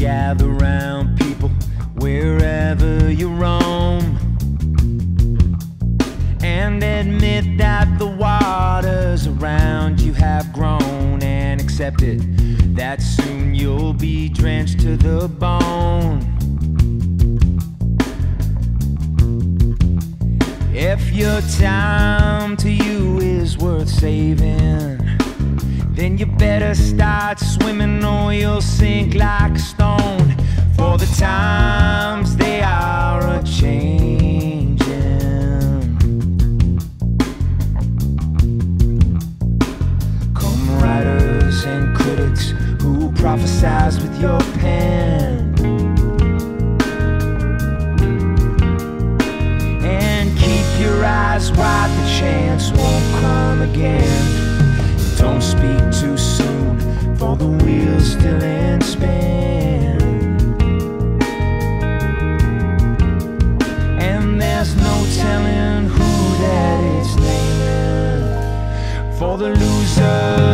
gather round people wherever you roam and admit that the waters around you have grown and accept it that soon you'll be drenched to the bone. If your time to you is worth saving, then you better start swimming or you'll sink like a stone. For the times they are a changing. Come writers and critics who prophesize with your pen. And keep your eyes wide, the chance won't come again. Don't speak the wheel's still in spin. And there's no telling who that it's naming. For the loser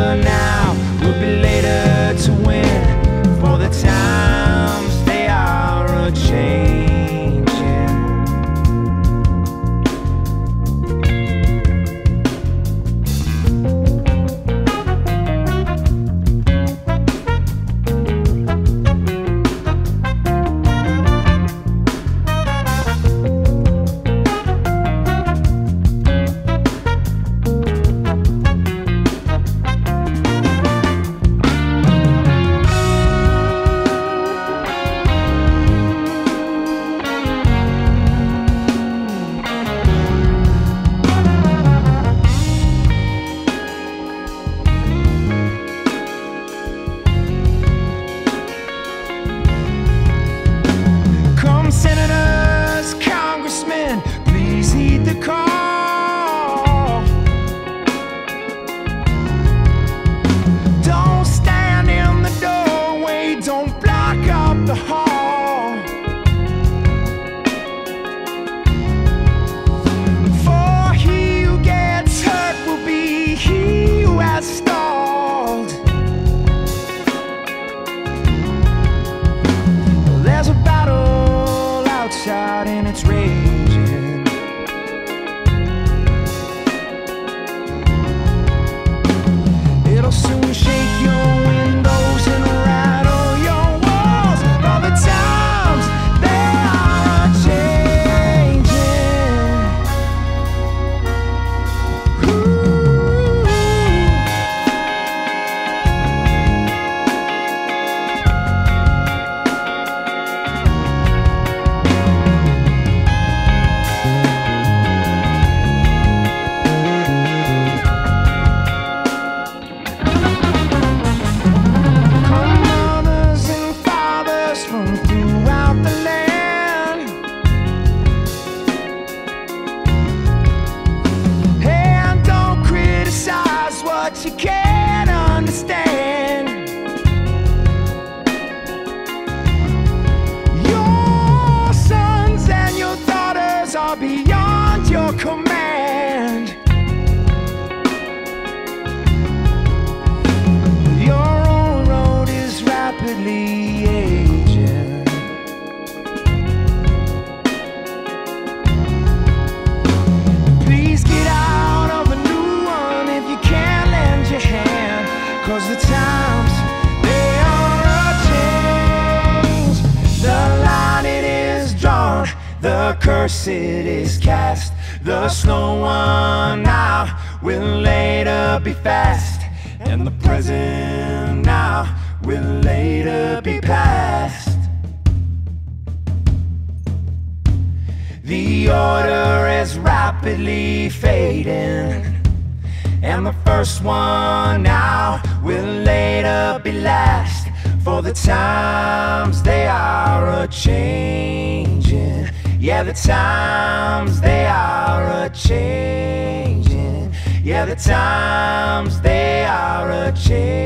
Cause the times, they are a. The line it is drawn, the curse it is cast. The slow one now will later be fast. And the present now will later be past. The order is rapidly fading. And the first one later be last. For the times they are a changing. Yeah, the times they are a changing. Yeah, the times they are a changing.